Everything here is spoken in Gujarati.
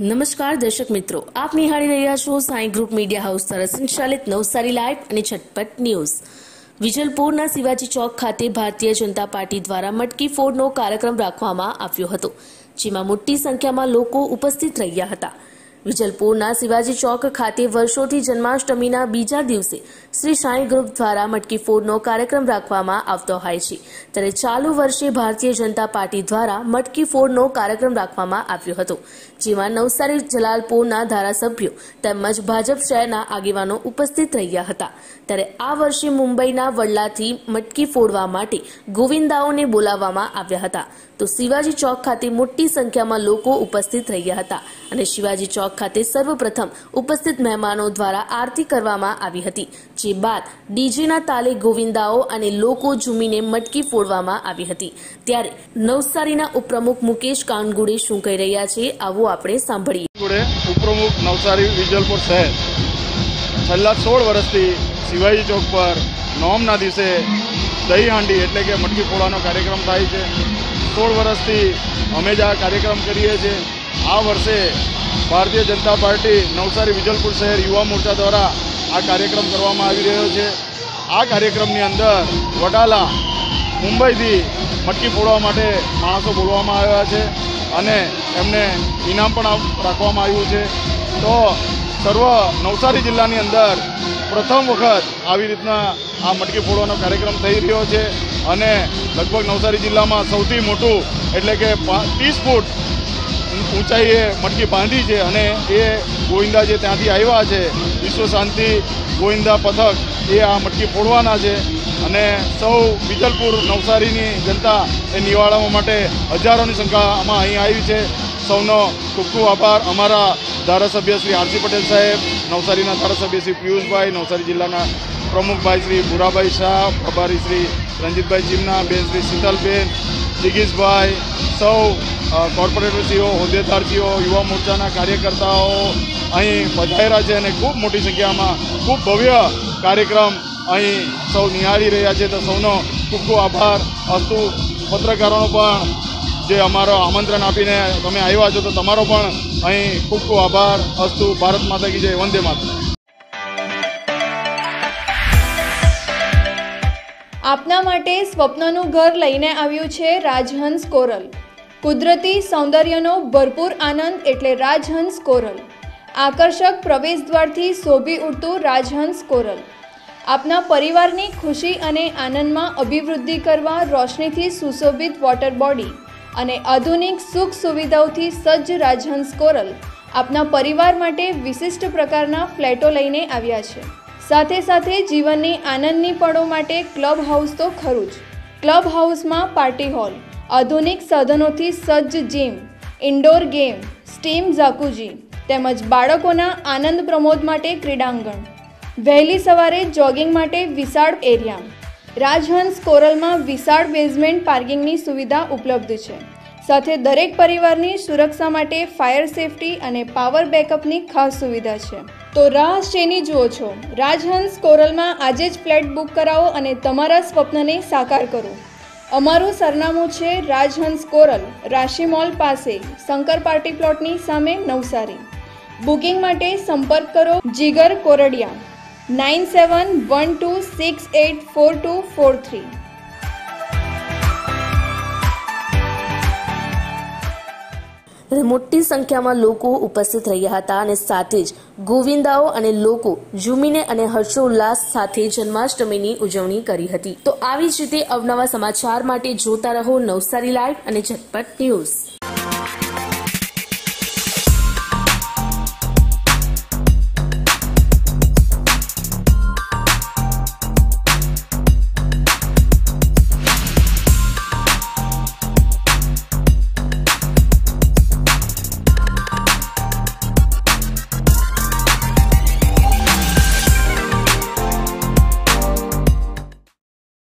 નમસ્કાર દર્શક મિત્રો, આપ નિહાળી રહ્યા છો સાંઈ ગ્રુપ મીડિયા હાઉસ દ્વારા સંચાલિત નવસારી લાઈવ અને છટપટ ન્યૂઝ. વિજલપુરના શિવાજી ચોક ખાતે ભારતીય જનતા પાર્ટી દ્વારા મટકી ફોડનો કાર્યક્રમ રાખવામાં આવ્યો હતો, જેમાં મોટી સંખ્યામાં લોકો ઉપસ્થિત રહ્યા હતા. વિજલપુરના શિવાજી ચોક ખાતે વર્ષોથી જન્માષ્ટમીના બીજા દિવસે શ્રી સાંઈ ગ્રુપ દ્વારા મટકી ફોડનો કાર્યક્રમ રાખવામાં આવતો હોય છે. ત્યારે ચાલુ વર્ષે ભારતીય જનતા પાર્ટી દ્વારા મટકી ફોડનો કાર્યક્રમ રાખવામાં આવ્યો હતો. જેમાં નવસારી, જલાલપુરના ધારાસભ્યો તેમજ ભાજપ શહેરના આગેવાનો ઉપસ્થિત રહ્યા હતા. ત્યારે આ વર્ષે મુંબઈના વડલાથી મટકી ફોડવા માટે ગોવિંદાઓને બોલાવવામાં આવ્યા હતા. તો શિવાજી ચોક ખાતે મોટી સંખ્યામાં લોકો ઉપસ્થિત રહ્યા હતા અને શિવાજી ચોક ખાતે સર્વપ્રથમ ઉપસ્થિત મહેમાનો દ્વારા આરતી કરવામાં આવી હતી, જે બાદ ડીજેના તાલે ગોવિંદાઓ અને લોકો ઝૂમીને મટકી ફોડવામાં આવી હતી. ત્યારે નવસારીના ઉપપ્રમુખ મુકેશ કાનગુડે શું કહી રહ્યા છે, આવો આપણે સાંભળીએ. ઉપપ્રમુખ નવસારી વિજલપુર શહેર છેલ્લા સોળ વર્ષથી શિવાજી ચોક પર નોમના દિવસે દહીં હાંડી એટલે કે મટકી ફોડવાનો કાર્યક્રમ થાય છે. સોળ વર્ષથી અમે જ આ કાર્યક્રમ કરીએ છીએ. આ વર્ષે ભારતીય જનતા પાર્ટી નવસારી વિજલપુર શહેર યુવા મોરચા દ્વારા આ કાર્યક્રમ કરવામાં આવી રહ્યો છે. આ કાર્યક્રમની અંદર વડાલા, મુંબઈથી મટકી ફોડવા માટે માણસો બોલવામાં આવ્યા છે અને એમને ઇનામ પણ રાખવામાં આવ્યું છે. તો સર્વ નવસારી જિલ્લાની અંદર પ્રથમ વખત આવી રીતના આ મટકી ફોડવાનો કાર્યક્રમ થઈ રહ્યો છે અને લગભગ નવસારી જિલ્લામાં સૌથી મોટું એટલે કે ત્રીસ ફૂટ ઊંચાઈએ મટકી બાંધી છે અને એ ગોવિંદા જે ત્યાંથી આવ્યા છે, વિશ્વ શાંતિ ગોવિંદા પથક, એ આ મટકી ફોડવાના છે. અને સૌ વિજલપુર નવસારીની જનતા એ નિવાળવા માટે હજારોની સંખ્યામાં અહીં આવી છે. સૌનો ખૂબ ખૂબ આભાર. અમારા ધારાસભ્ય શ્રી આરસી પટેલ સાહેબ, નવસારીના ધારાસભ્ય શ્રી પિયુષભાઈ, નવસારી જિલ્લાના પ્રમુખભાઈ શ્રી ભૂરાભાઈ શાહ, પ્રભારી શ્રી રંજીતભાઈ ચીમના બેન શ્રી શીતલબેન જિગીશભાઈ સૌ કોર્પોરેટરશ્રીઓ હોદ્દેદારશ્રીઓ યુવા મોરચાના કાર્યકર્તાઓ અહીં પધાર્યા છે અને ખૂબ મોટી સંખ્યામાં ખૂબ ભવ્ય કાર્યક્રમ અહીં સૌ નિહાળી રહ્યા છે. તો સૌનો ખૂબ ખૂબ આભાર. અસ્તુ પત્રકારોનો પણ જે અમારો આમંત્રણ આપીને તમે આવ્યા છો તો તમારો પણ અહીં ખૂબ ખૂબ આભાર. અસ્તુ ભારત માતા કી જય. વંદે માતા આપના માટે સ્વપ્નનું ઘર લઈને આવ્યું છે રાજહંસ કોરલ. કુદરતી સૌંદર્યનો ભરપૂર આનંદ એટલે રાજહંસ કોરલ. આકર્ષક પ્રવેશદ્વારથી શોભી ઉઠતું રાજહંસ કોરલ. આપના પરિવારની ખુશી અને આનંદમાં અભિવૃદ્ધિ કરવા રોશનીથી સુશોભિત વોટર બોડી અને આધુનિક સુખ સુવિધાઓથી સજ્જ રાજહંસ કોરલ આપના પરિવાર માટે વિશિષ્ટ પ્રકારના ફ્લેટો લઈને આવ્યા છે. સાથે સાથે જીવનની આનંદની પળો માટે ક્લબ હાઉસ તો ખરું જ. ક્લબ હાઉસમાં પાર્ટી હોલ, આધુનિક સાધનોથી સજ્જ gym indoor game steam jacuzzi તેમજ બાળકોના આનંદ પ્રમોદ માટે ક્રીડાંગણ. વહેલી સવારે જોગિંગ માટે વિશાળ એરિયા રાજહંસ કોરલમાં વિશાળ બેઝમેન્ટ પાર્કિંગની સુવિધા ઉપલબ્ધ છે. સાથે દરેક પરિવારની સુરક્ષા માટે ફાયર સેફટી અને પાવર બેકઅપની ખાસ સુવિધા છે. તો રાહ શેની જુઓ છો? રાજહંસ કોરલમાં આજે જ ફ્લેટ બુક કરાવો અને તમારા સ્વપ્નને સાકાર કરો. અમારું સરનામું છે રાજહંસ કોરલ, રાશિ મોલ પાસે, શંકર પાર્ટી પ્લોટની સામે નવસારી. બુકિંગ માટે સંપર્ક કરો Jigar Koradiya, nine seven one two six eight four two four three. મોટી સંખ્યામાં લોકો ઉપસ્થિત રહ્યા હતા અને સાથે જ ગોવિંદાઓ અને લોકો ઝૂમીને અને હર્ષોલ્લાસ સાથે જન્માષ્ટમીની ઉજવણી કરી હતી. તો આવી જ રીતે અવનવા સમાચાર માટે જોતા રહો નવસારી લાઈવ અને ઝટપટ ન્યૂઝ.